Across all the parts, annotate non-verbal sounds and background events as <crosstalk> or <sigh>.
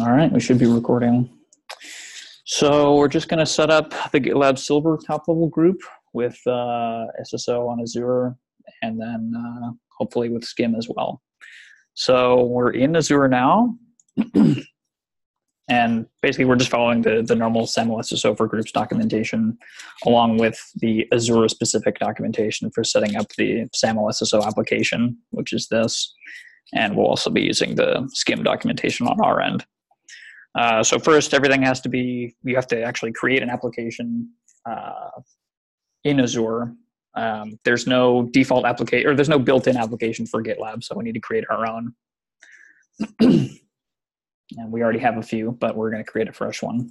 All right, we should be recording. So we're just going to set up the GitLab Silver top level group with uh, SSO on Azure and then uh, hopefully with SCIM as well. So we're in Azure now. <clears throat> and basically we're just following the, the normal SAML SSO for groups documentation along with the Azure specific documentation for setting up the SAML SSO application, which is this. And we'll also be using the SCIM documentation on our end. Uh, so first, everything has to be, you have to actually create an application uh, in Azure. Um, there's no default application, or there's no built-in application for GitLab, so we need to create our own. <clears throat> and we already have a few, but we're going to create a fresh one.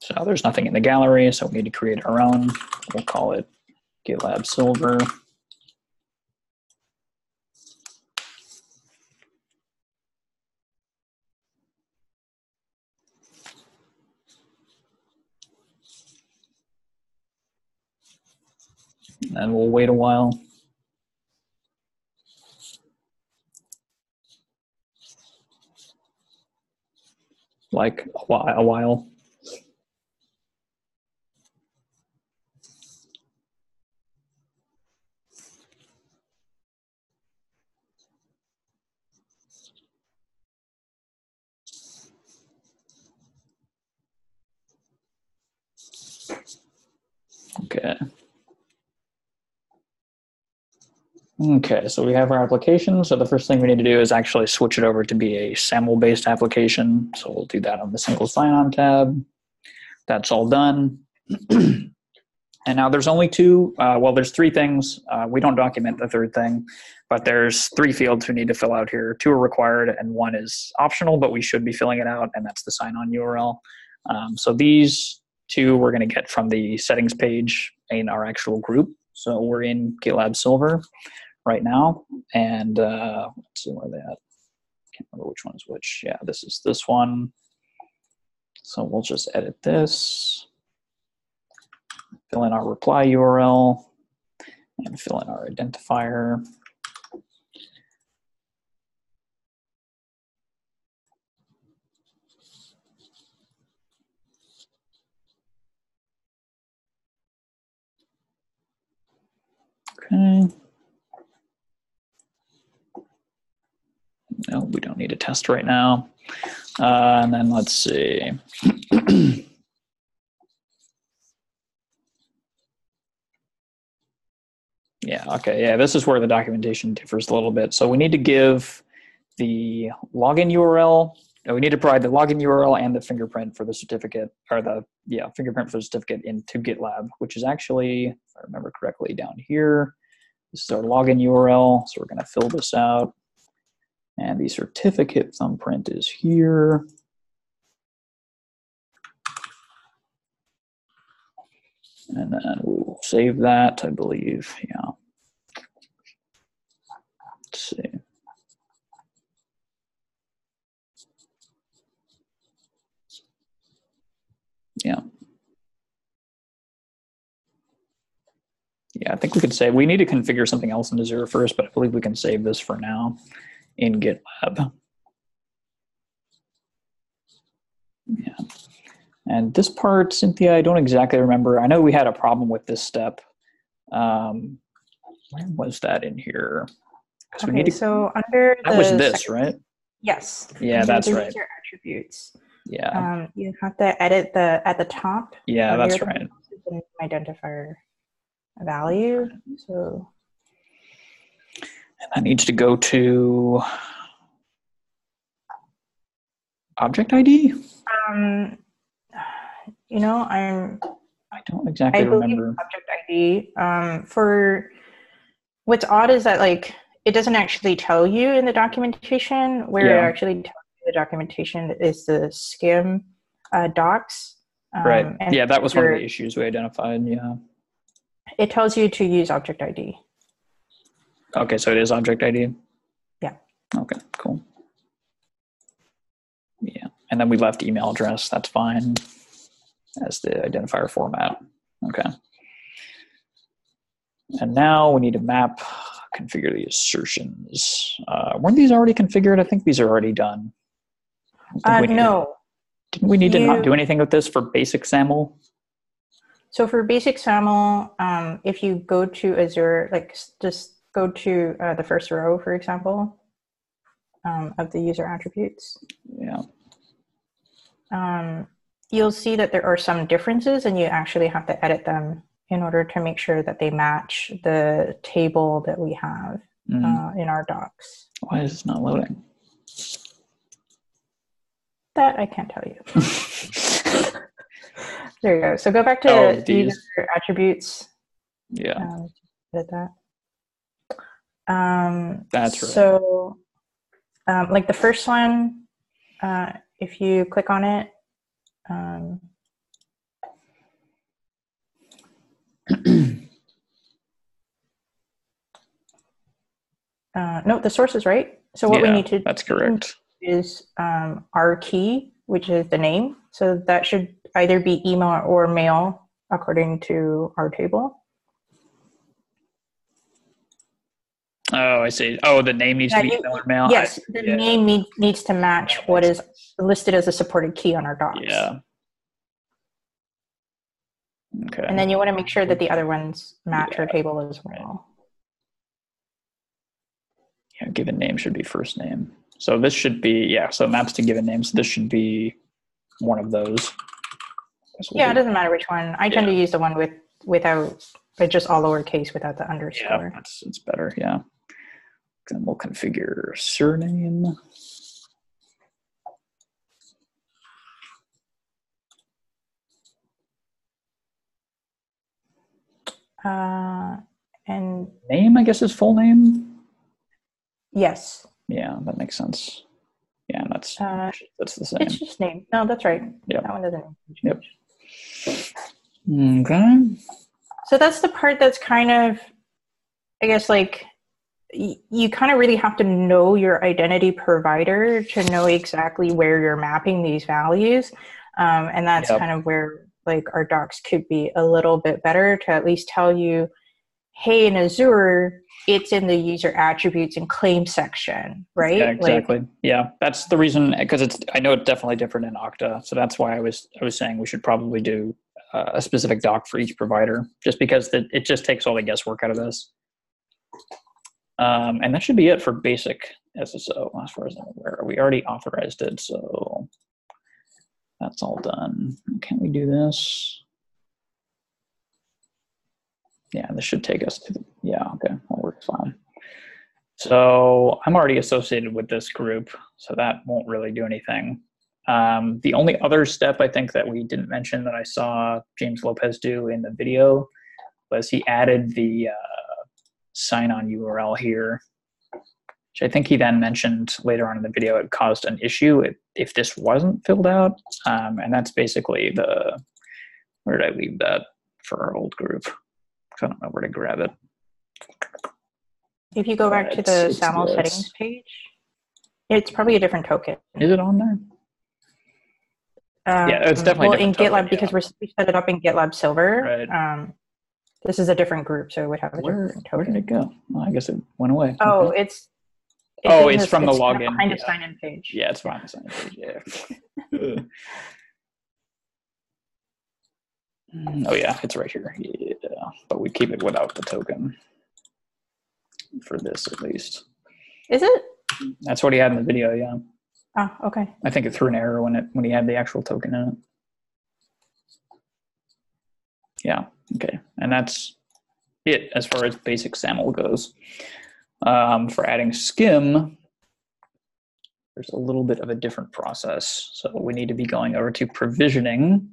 So there's nothing in the gallery, so we need to create our own. We'll call it GitLab Silver. And we'll wait a while. Like a while. Okay. Okay, so we have our application. So the first thing we need to do is actually switch it over to be a SAML-based application. So we'll do that on the single sign-on tab. That's all done. <clears throat> and now there's only two, uh, well, there's three things. Uh, we don't document the third thing, but there's three fields we need to fill out here. Two are required and one is optional, but we should be filling it out, and that's the sign-on URL. Um, so these two we're going to get from the settings page in our actual group. So we're in GitLab Silver right now. And uh, let's see where they at. Can't remember which one is which. Yeah, this is this one. So we'll just edit this, fill in our reply URL, and fill in our identifier. Okay. No, we don't need a test right now. Uh, and then let's see. <clears throat> yeah, okay, yeah, this is where the documentation differs a little bit. So we need to give the login URL, no, we need to provide the login URL and the fingerprint for the certificate, or the, yeah, fingerprint for the certificate into GitLab, which is actually, if I remember correctly, down here. This is our login URL, so we're gonna fill this out. And the certificate thumbprint is here. And then we'll save that, I believe. Yeah. Let's see. Yeah. Yeah, I think we could say we need to configure something else in Azure first, but I believe we can save this for now in GitLab. Yeah. And this part, Cynthia, I don't exactly remember. I know we had a problem with this step. Um, where was that in here? Okay, we need to, so under that was this, second, right? Yes. Yeah, that's right. Your attributes. Yeah. Um, you have to edit the at the top. Yeah, that's right. Identifier value. So that needs to go to object ID? Um, you know, I'm. I don't exactly I remember. Object ID. Um, for what's odd is that like it doesn't actually tell you in the documentation where yeah. it actually tells you the documentation is the SCIM uh, docs. Um, right. yeah, that was one of the issues we identified. Yeah. It tells you to use object ID. Okay, so it is object ID? Yeah. Okay, cool. Yeah, and then we left email address, that's fine, as the identifier format. Okay. And now we need to map configure the assertions. Uh, weren't these already configured? I think these are already done. Uh, no. To, didn't we need you, to not do anything with this for basic SAML? So for basic SAML, um, if you go to Azure, like just go to uh, the first row, for example, um, of the user attributes. Yeah. Um, you'll see that there are some differences and you actually have to edit them in order to make sure that they match the table that we have mm. uh, in our docs. Why is this not loading? That I can't tell you. <laughs> there you go. So go back to oh, user attributes. Yeah. Um, edit that. Um, That's right. So, um, like the first one, uh, if you click on it, um, <clears throat> uh, no, the source is right. So what yeah, we need to that's correct is um, our key, which is the name. So that should either be email or mail according to our table. Oh, I see. Oh, the name needs yeah, to be email or mail. Yes, the yeah. name need, needs to match what is listed as a supported key on our docs. Yeah. Okay. And then you want to make sure that the other ones match yeah. our table as well. Yeah, given name should be first name. So this should be yeah. So maps to given names. This should be one of those. We'll yeah, it doesn't matter which one. I tend to use the one with without, but just all lowercase without the underscore. Yeah, it's it's better. Yeah. Then we'll configure surname. Uh, and name, I guess, is full name. Yes. Yeah, that makes sense. Yeah, that's uh, that's the same. It's just name. No, that's right. Yeah, that one doesn't. Yep. Okay. So that's the part that's kind of, I guess, like you kind of really have to know your identity provider to know exactly where you're mapping these values, um, and that's yep. kind of where like our docs could be a little bit better to at least tell you, hey, in Azure, it's in the user attributes and claim section, right? Yeah, exactly. Like, yeah, that's the reason because it's. I know it's definitely different in Okta, so that's why I was I was saying we should probably do uh, a specific doc for each provider, just because it, it just takes all the guesswork out of this. Um, and that should be it for basic SSO, as far as I'm aware. We already authorized it, so that's all done. Can we do this? Yeah, this should take us to, the, yeah, okay, that works fine. So I'm already associated with this group, so that won't really do anything. Um, the only other step I think that we didn't mention that I saw James Lopez do in the video was he added the uh, sign on URL here which I think he then mentioned later on in the video, it caused an issue if, if this wasn't filled out. Um, and that's basically the, where did I leave that for our old group? I don't know where to grab it. If you go back to the SAML settings page, it's probably a different token. Is it on there? Um, yeah, it's definitely well in GitLab token, because yeah. we set it up in GitLab Silver. Right. Um, this is a different group, so it would have a where, different token. Where did it go? Well, I guess it went away. Oh, okay. it's it's oh, it's from the it's login. Behind yeah. the sign in page. Yeah, it's behind the sign in page. Yeah. <laughs> Mm, oh yeah, it's right here. Yeah, but we keep it without the token for this at least. Is it? That's what he had in the video. Yeah. Oh, okay. I think it threw an error when it when he had the actual token in it. Yeah. Okay, and that's it as far as basic SAML goes. Um, for adding SCIM, there's a little bit of a different process. So we need to be going over to provisioning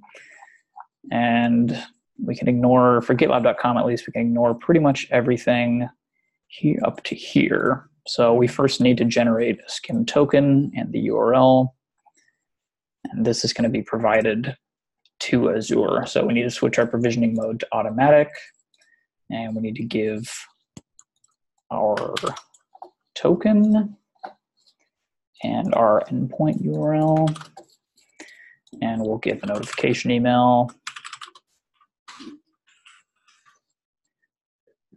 and we can ignore, for GitLab.com at least, we can ignore pretty much everything here up to here. So we first need to generate a SCIM token and the URL. And this is going to be provided to Azure. So we need to switch our provisioning mode to automatic. And we need to give our token and our endpoint URL. And we'll give a notification email.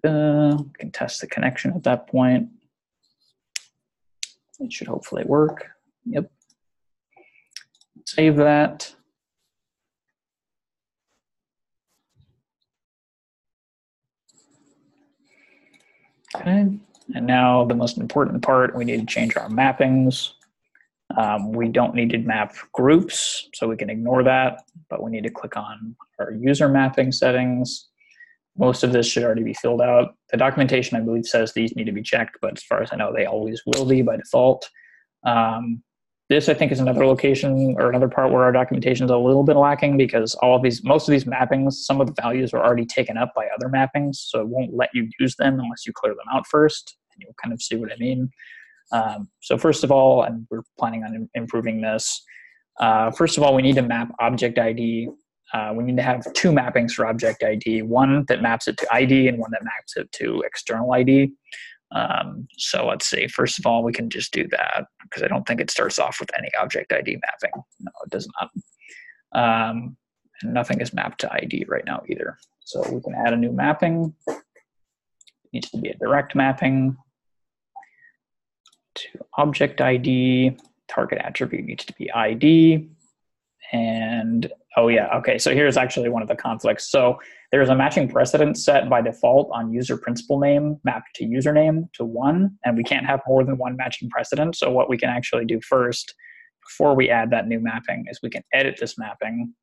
Uh, can test the connection at that point. It should hopefully work. Yep. Save that. Okay, and now the most important part, we need to change our mappings. Um, we don't need to map groups, so we can ignore that, but we need to click on our user mapping settings. Most of this should already be filled out. The documentation, I believe, says these need to be checked, but as far as I know, they always will be by default. Um, this, I think, is another location or another part where our documentation is a little bit lacking because all of these, most of these mappings, some of the values are already taken up by other mappings, so it won't let you use them unless you clear them out first. And you'll kind of see what I mean. Um, so first of all, and we're planning on improving this. Uh, first of all, we need to map object ID. Uh, we need to have two mappings for object ID, one that maps it to ID and one that maps it to external ID. Um, so let's see, first of all, we can just do that because I don't think it starts off with any object ID mapping. No, it does not. Um, and nothing is mapped to ID right now either. So we can add a new mapping. It needs to be a direct mapping to object ID. Target attribute needs to be ID. And oh yeah, okay, so here's actually one of the conflicts. So there's a matching precedent set by default on user principal name mapped to username to one, and we can't have more than one matching precedent. So what we can actually do first, before we add that new mapping, is we can edit this mapping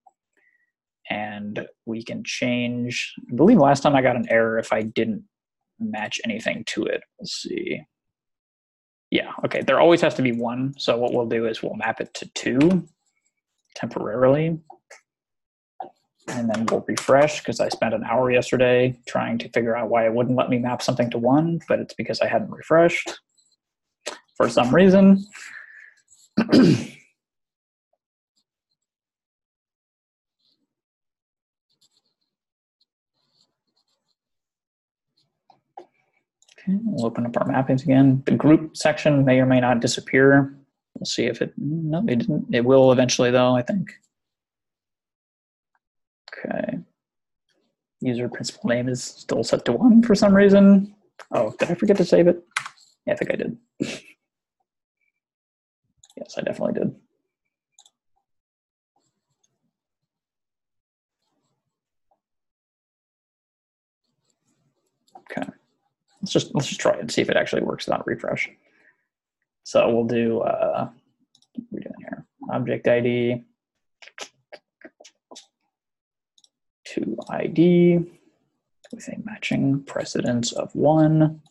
and we can change, I believe last time I got an error if I didn't match anything to it. Let's see. Yeah, okay, there always has to be one. So what we'll do is we'll map it to two temporarily and then we'll refresh because I spent an hour yesterday trying to figure out why it wouldn't let me map something to one, but it's because I hadn't refreshed for some reason. <clears throat> okay, we'll open up our mappings again. The group section may or may not disappear. We'll see if it, no, it didn't. It will eventually though, I think. Okay. User principal name is still set to one for some reason. Oh, did I forget to save it? Yeah, I think I did. <laughs> yes, I definitely did. Okay. Let's just let's just try and see if it actually works without refresh. So we'll do uh what are we doing here? Object ID. To ID with a matching precedence of one.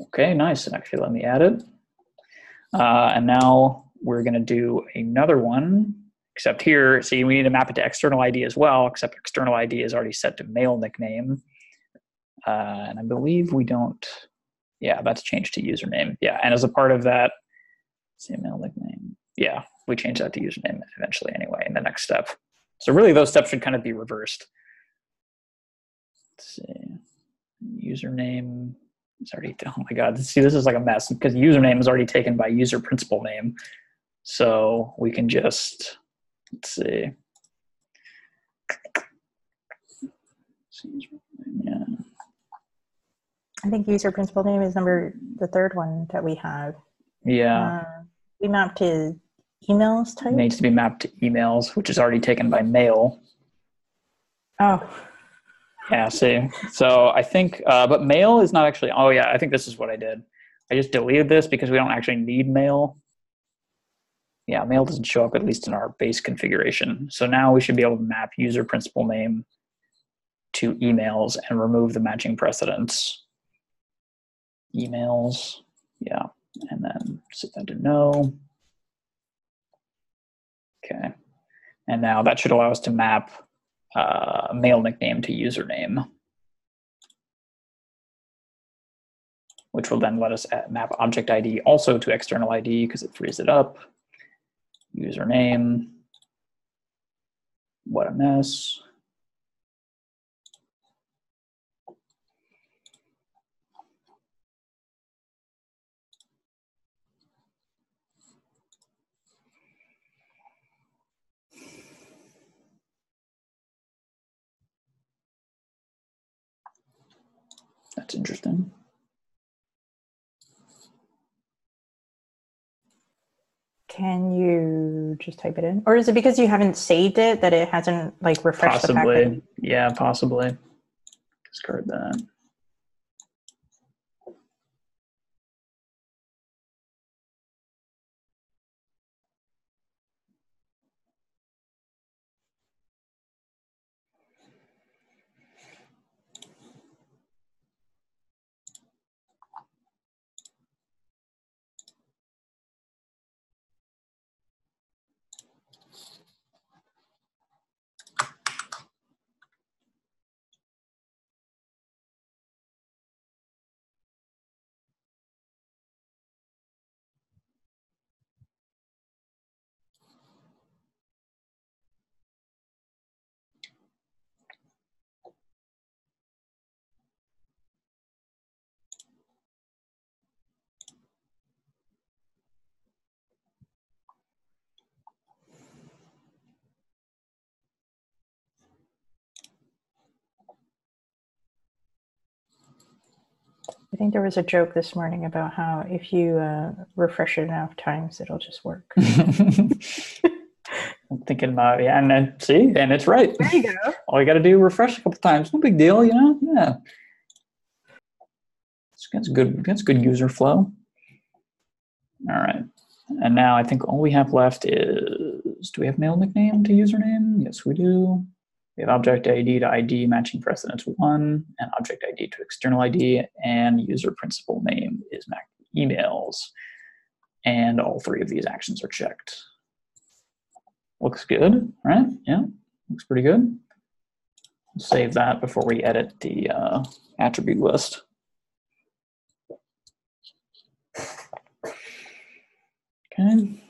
Okay, nice. And actually, let me add it. Uh, and now we're going to do another one, except here, see, we need to map it to external ID as well, except external ID is already set to mail nickname. Uh, and I believe we don't, yeah, that's changed to username. Yeah, and as a part of that, see, mail nickname. Yeah, we change that to username eventually anyway in the next step. So really those steps should kind of be reversed. Let's see. Username is already, oh my God, see this is like a mess because username is already taken by user principal name. So we can just, let's see. Yeah. I think user principal name is number the third one that we have. Yeah. Uh, we mapped to emails type? It needs to be mapped to emails, which is already taken by mail. Oh. Yeah, see. So I think, uh, but mail is not actually, oh yeah, I think this is what I did. I just deleted this because we don't actually need mail. Yeah, mail doesn't show up at least in our base configuration. So now we should be able to map user principal name to emails and remove the matching precedents. Emails, yeah, and then set that to no. Okay. And now that should allow us to map uh, mail nickname to username, which will then let us map object ID also to external ID because it frees it up. Username, what a mess. That's interesting. Can you just type it in, or is it because you haven't saved it that it hasn't like refreshed Possibly. the packet? Yeah, possibly. Discard that. I think there was a joke this morning about how if you uh, refresh it enough times, it'll just work. <laughs> I'm thinking about yeah, and then see, and it's right. There you go. All you got to do refresh a couple times. No big deal, you know. Yeah, So that's good. That's good user flow. All right, and now I think all we have left is do we have mail nickname to username? Yes, we do. We have object ID to ID matching precedence one, and object ID to external ID, and user principal name is Mac emails. And all three of these actions are checked. Looks good, right? Yeah, looks pretty good. Save that before we edit the uh, attribute list. Okay.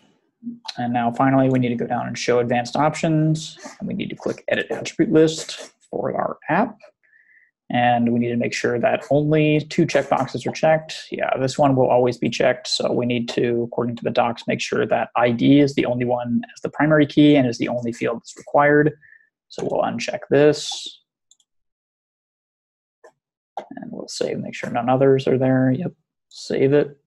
And now finally, we need to go down and show advanced options. And we need to click edit attribute list for our app. And we need to make sure that only two checkboxes are checked. Yeah, this one will always be checked. So we need to, according to the docs, make sure that ID is the only one as the primary key and is the only field that's required. So we'll uncheck this. And we'll save, make sure none others are there. Yep, save it.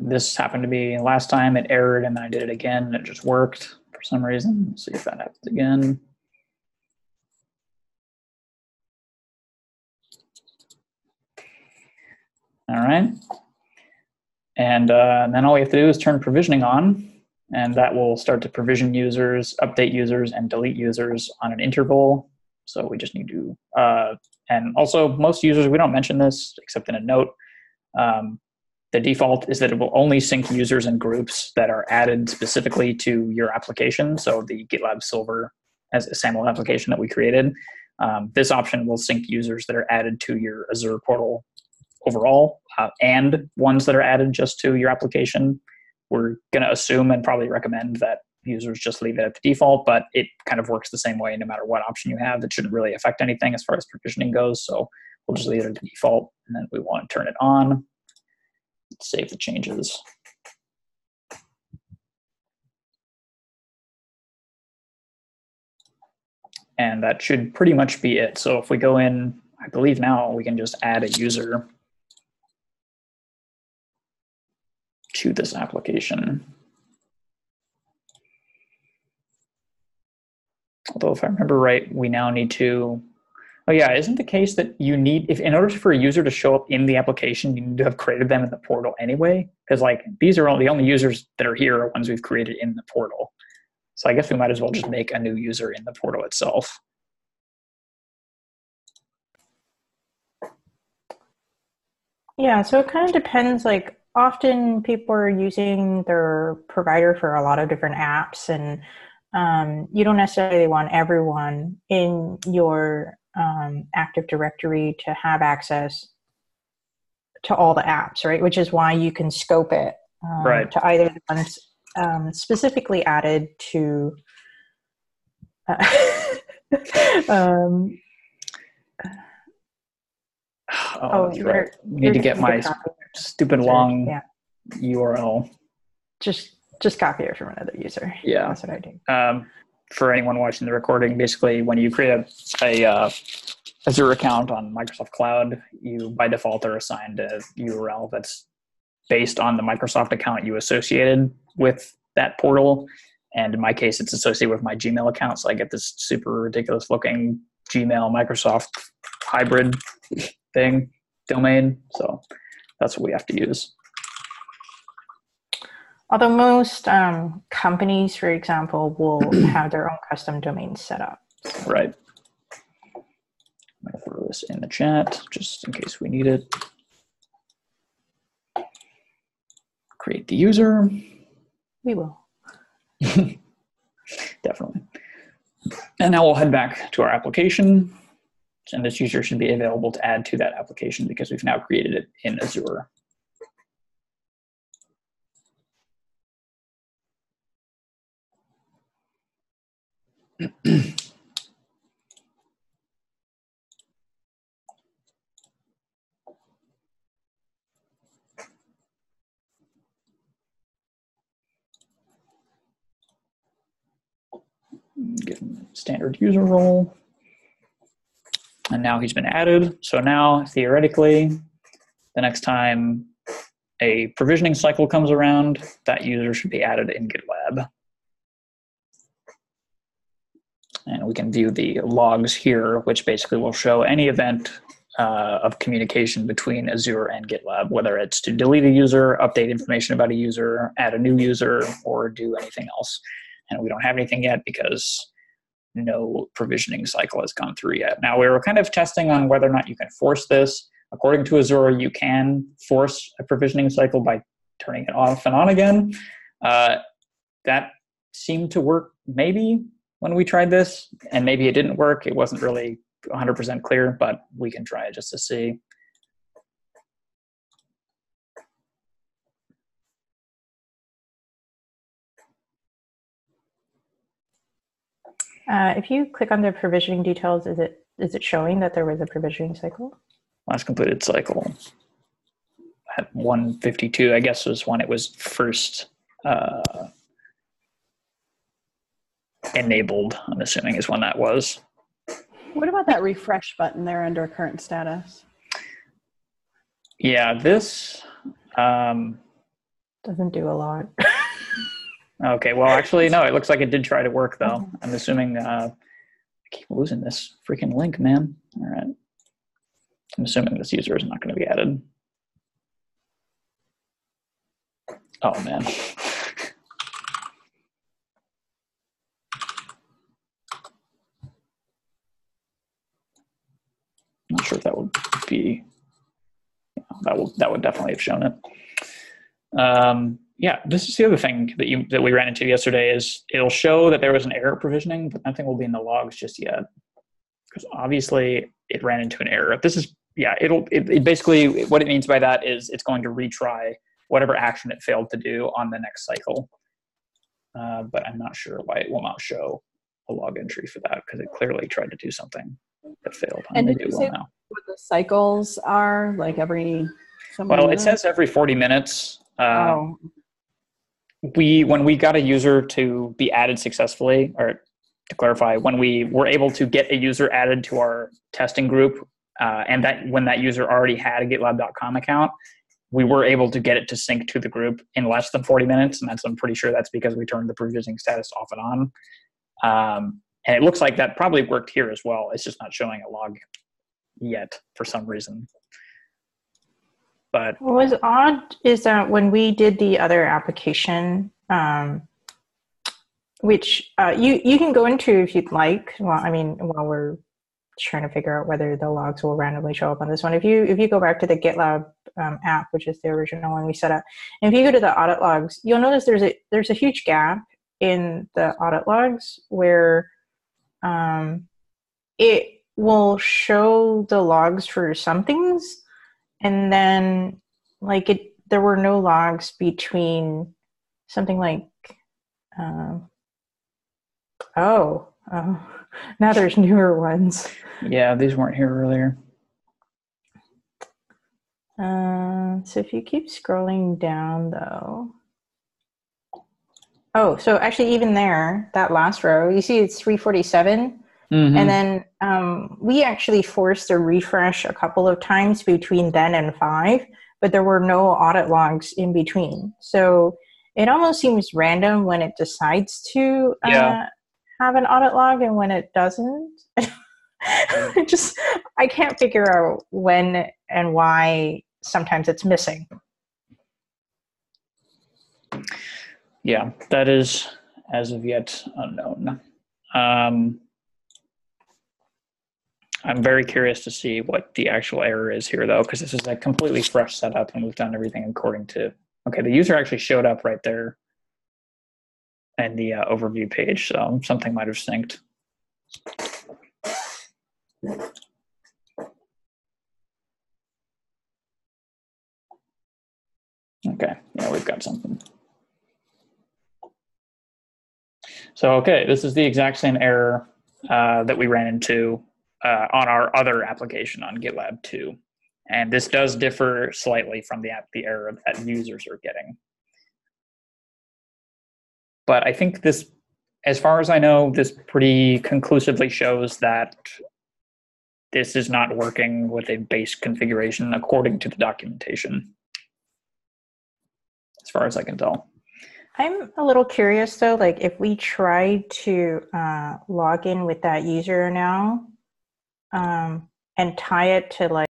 This happened to be last time it errored and then I did it again and it just worked for some reason. Let's see if that happens again. All right. And, uh, then all we have to do is turn provisioning on and that will start to provision users, update users, and delete users on an interval. So we just need to, uh, and also most users, we don't mention this except in a note. Um, the default is that it will only sync users and groups that are added specifically to your application. So the GitLab Silver as a SAML application that we created. Um, this option will sync users that are added to your Azure portal overall uh, and ones that are added just to your application. We're going to assume and probably recommend that users just leave it at the default, but it kind of works the same way no matter what option you have. It shouldn't really affect anything as far as provisioning goes. So we'll just leave it at the default and then we want to turn it on save the changes. And that should pretty much be it. So if we go in, I believe now we can just add a user to this application. Although if I remember right, we now need to Oh yeah, isn't the case that you need if in order for a user to show up in the application, you need to have created them in the portal anyway? Because like these are all the only users that are here are ones we've created in the portal. So I guess we might as well just make a new user in the portal itself. Yeah, so it kind of depends. Like often people are using their provider for a lot of different apps and um, you don't necessarily want everyone in your um, Active Directory to have access to all the apps, right? Which is why you can scope it um, right. to either the ones um, specifically added to. Uh, <laughs> um, Oh, oh that's right. Need to get my stupid long yeah. URL. Just just copy it from another user. Yeah, that's what I do. Um, for anyone watching the recording, basically, when you create a, a uh, Azure account on Microsoft Cloud, you by default are assigned a URL that's based on the Microsoft account you associated with that portal. And in my case, it's associated with my Gmail account. So I get this super ridiculous looking Gmail Microsoft hybrid thing domain. So that's what we have to use. Although most um, companies, for example, will <clears throat> have their own custom domains set up. Right. I'm going to throw this in the chat just in case we need it. Create the user. We will. <laughs> Definitely. And now we'll head back to our application. And this user should be available to add to that application because we've now created it in Azure. Him standard user role. And now he's been added. So now theoretically, the next time a provisioning cycle comes around, that user should be added in GitLab. And we can view the logs here, which basically will show any event uh, of communication between Azure and GitLab, whether it's to delete a user, update information about a user, add a new user, or do anything else. And we don't have anything yet because no provisioning cycle has gone through yet. Now, we were kind of testing on whether or not you can force this. According to Azure, you can force a provisioning cycle by turning it off and on again. Uh, that seemed to work maybe when we tried this, and maybe it didn't work. It wasn't really 100% clear, but we can try it just to see. Uh, if you click on the provisioning details, is it is it showing that there was a provisioning cycle? Last completed cycle at 152, I guess was when it was first uh, enabled. I'm assuming is when that was. What about that refresh button there under current status? Yeah, this um, doesn't do a lot. Okay, well, actually, no. It looks like it did try to work, though. I'm assuming. Uh, I keep losing this freaking link, man. All right. I'm assuming this user is not going to be added. Oh man. Not sure if that would be. that will that would definitely have shown it. Um, yeah, this is the other thing that you that we ran into yesterday is it'll show that there was an error provisioning, but nothing will be in the logs just yet. Because obviously it ran into an error. This is yeah, it'll it, it basically what it means by that is it's going to retry whatever action it failed to do on the next cycle. Uh, but I'm not sure why it will not show a log entry for that because it clearly tried to do something that failed. And did you say now. what the cycles are like every? Well, minutes? it says every 40 minutes. Uh, oh we when we got a user to be added successfully or to clarify when we were able to get a user added to our testing group uh, and that when that user already had a gitlab.com account we were able to get it to sync to the group in less than 40 minutes and that's i'm pretty sure that's because we turned the provisioning status off and on um, and it looks like that probably worked here as well it's just not showing a log yet for some reason but what was odd is that when we did the other application, um, which uh, you you can go into if you'd like. Well, I mean, while we're trying to figure out whether the logs will randomly show up on this one. If you if you go back to the GitLab um, app, which is the original one we set up, and if you go to the audit logs, you'll notice there's a there's a huge gap in the audit logs where um, it will show the logs for some things and then like it there were no logs between something like um, oh oh <laughs> now there's newer ones yeah these weren't here earlier Uh, so if you keep scrolling down though. Oh, so actually even there, that last row, you see it's 347. Mhm. And then um, we actually forced a refresh a couple of times between then and five, but there were no audit logs in between. So it almost seems random when it decides to uh, Yeah. have an audit log and when it doesn't. I <laughs> just I can't figure out when and why sometimes it's missing. Yeah, that is as of yet unknown. Um, I'm very curious to see what the actual error is here, though, because this is a completely fresh setup, and we've done everything according to. Okay, the user actually showed up right there in the uh, overview page, so something might have synced. Okay, yeah, we've got something. So, okay, this is the exact same error uh, that we ran into uh, on our other application on GitLab 2. And this does differ slightly from the, app, the error that users are getting. But I think this, as far as I know, this pretty conclusively shows that this is not working with a base configuration according to the documentation, as far as I can tell. I'm a little curious though, like if we try to uh, log in with that user now um, and tie it to like